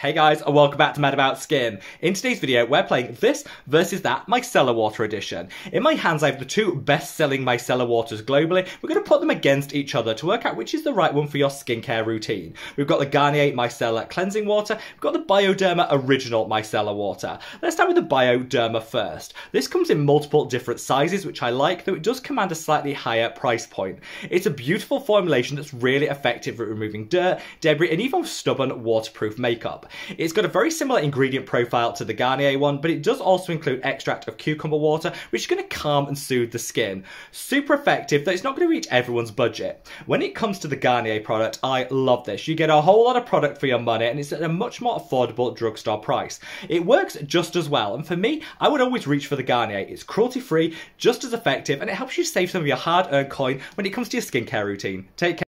Hey guys, and welcome back to Mad About Skin. In today's video, we're playing this versus that micellar water edition. In my hands, I have the two best-selling micellar waters globally. We're going to put them against each other to work out which is the right one for your skincare routine. We've got the Garnier Micellar Cleansing Water. We've got the Bioderma Original Micellar Water. Let's start with the Bioderma first. This comes in multiple different sizes, which I like, though it does command a slightly higher price point. It's a beautiful formulation that's really effective at removing dirt, debris, and even stubborn waterproof makeup. It's got a very similar ingredient profile to the Garnier one, but it does also include extract of cucumber water, which is going to calm and soothe the skin. Super effective, though it's not going to reach everyone's budget. When it comes to the Garnier product, I love this. You get a whole lot of product for your money, and it's at a much more affordable drugstore price. It works just as well, and for me, I would always reach for the Garnier. It's cruelty free, just as effective, and it helps you save some of your hard earned coin when it comes to your skincare routine. Take care.